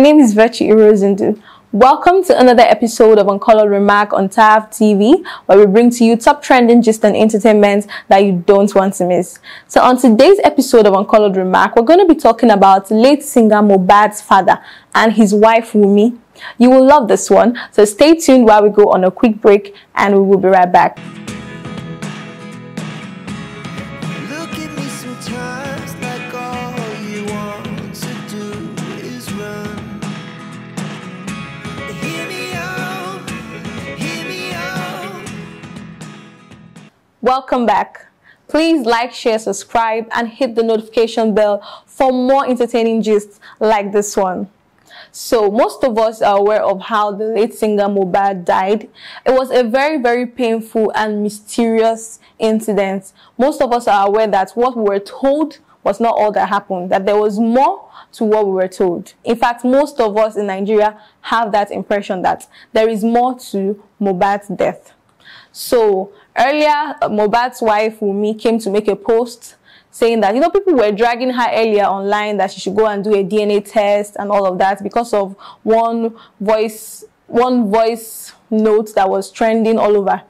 name is Virtue Irozindu. Welcome to another episode of Uncolored Remark on Thav TV, where we bring to you top trending gist and entertainment that you don't want to miss. So on today's episode of Uncolored Remark, we're going to be talking about late singer Mohbad's father and his wife Wunmi. You will love this one, so stay tuned while we go on a quick break and we will be right back. Welcome back. Please like, share, subscribe, and hit the notification bell for more entertaining gists like this one. So, most of us are aware of how the late singer Mohbad died. It was a very, very painful and mysterious incident. Most of us are aware that what we were told was not all that happened, that there was more to what we were told. In fact, most of us in Nigeria have that impression that there is more to Mohbad's death. So earlier, uh, Mobat's Mohbad's wife Wumi came to make a post saying that you know people were dragging her earlier online that she should go and do a DNA test and all of that because of one voice one voice note that was trending all over.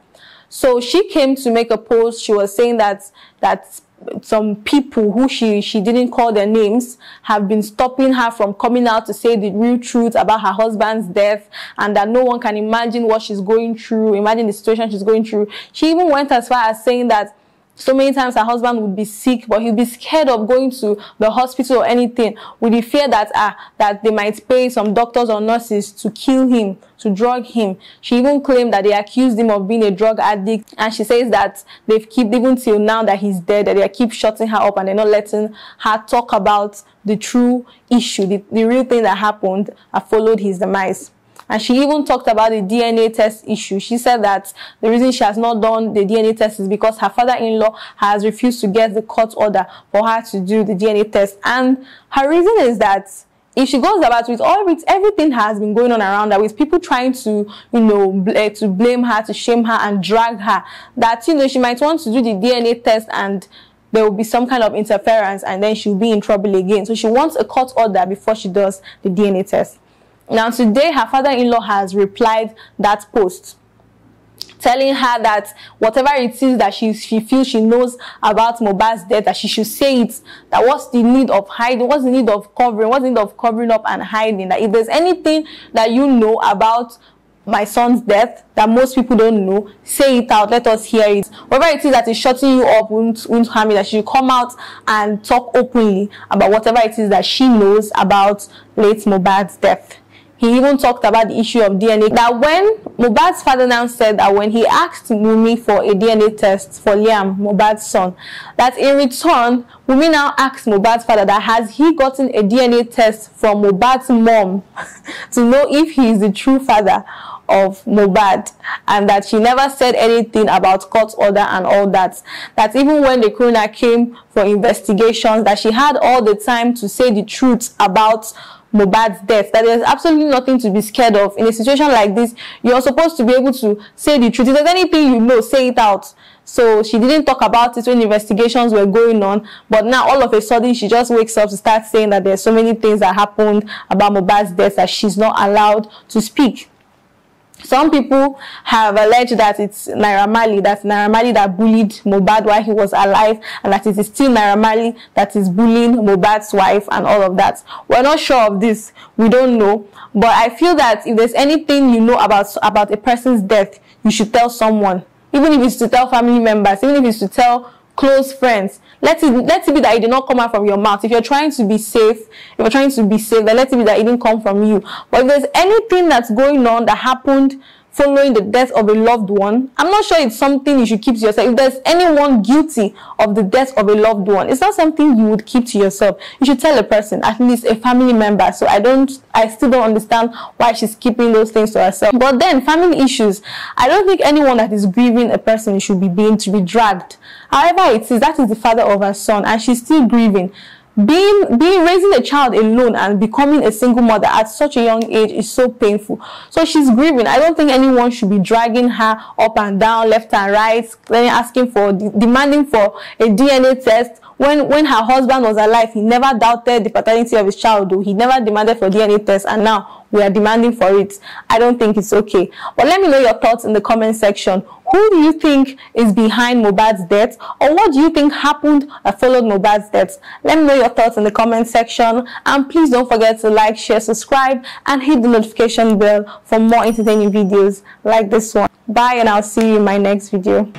So she came to make a post. She was saying that that some people who she she didn't call their names have been stopping her from coming out to say the real truth about her husband's death and that no one can imagine what she's going through imagine the situation she's going through. She even went as far as saying that so many times her husband would be sick, but he'd be scared of going to the hospital or anything with the fear that ah that they might pay some doctors or nurses to kill him, to drug him. She even claimed that they accused him of being a drug addict, and she says that they've kept even till now that he's dead, that they keep shutting her up and they're not letting her talk about the true issue, the, the real thing that happened, that followed his demise. And she even talked about the DNA test issue. She said that the reason she has not done the DNA test is because her father-in-law has refused to get the court order for her to do the DNA test. And her reason is that if she goes about with all with everything has been going on around her with people trying to you know bl- eh, to blame her to shame her and drag her that you know she might want to do the dna test and there will be some kind of interference and then she'll be in trouble again so she wants a court order before she does the dna test now today her father-in-law has replied that post telling her that whatever it is that she, she feels she knows about Mohbad's death, that she should say it. That what's the need of hiding? What's the need of covering? What's the need of covering up and hiding? That if there's anything that you know about my son's death that most people don't know, say it out. Let us hear it. Whatever it is that is shutting you up won't, won't harm you. That she should come out and talk openly about whatever it is that she knows about late Mohbad's death. He even talked about the issue of DNA. That when Mohbad's father now said that when he asked Wumi for a DNA test for Liam, Mohbad's son, that in return, Wumi now asked Mohbad's father that has he gotten a DNA test from Mohbad's mom to know if he is the true father of Mohbad and that she never said anything about court order and all that. That even when the coroner came for investigations, that she had all the time to say the truth about Mohbad's death. That there's absolutely nothing to be scared of. In a situation like this, you're supposed to be able to say the truth. If there's anything you know, say it out. So she didn't talk about it when investigations were going on, but now all of a sudden she just wakes up to start saying that there's so many things that happened about Mohbad's death that she's not allowed to speak. Some people have alleged that it's Naira that's Marley that bullied Mohbad while he was alive, and that it is still Naira Marley that is bullying Mohbad's wife and all of that. We're not sure of this. We don't know. But I feel that if there's anything you know about, about a person's death, you should tell someone. Even if it's to tell family members, even if it's to tell close friends. Let it let it be that it did not come out from your mouth. If you're trying to be safe, if you're trying to be safe, then let it be that it didn't come from you. But if there's anything that's going on that happened following the death of a loved one, I'm not sure it's something you should keep to yourself. If there's anyone guilty of the death of a loved one, it's not something you would keep to yourself. You should tell a person, at least a family member. So I don't, I still don't understand why she's keeping those things to herself. But then family issues, I don't think anyone that is grieving a person should be being to be dragged. However it is, that is the father of her son and she's still grieving. Being being raising a child alone and becoming a single mother at such a young age is so painful so she's grieving i don't think anyone should be dragging her up and down left and right then asking for demanding for a dna test when when her husband was alive he never doubted the paternity of his child though he never demanded for dna test and now we are demanding for it. I don't think it's okay. But let me know your thoughts in the comment section. Who do you think is behind Mohbad's death? Or what do you think happened that followed Mohbad's death? Let me know your thoughts in the comment section. And please don't forget to like, share, subscribe, and hit the notification bell for more entertaining videos like this one. Bye and I'll see you in my next video.